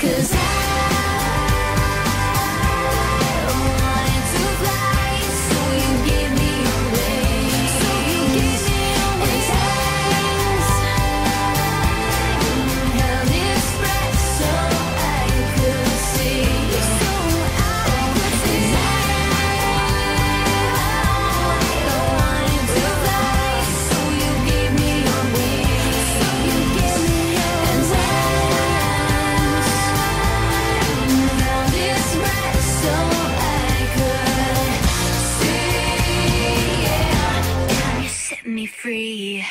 Cause I free.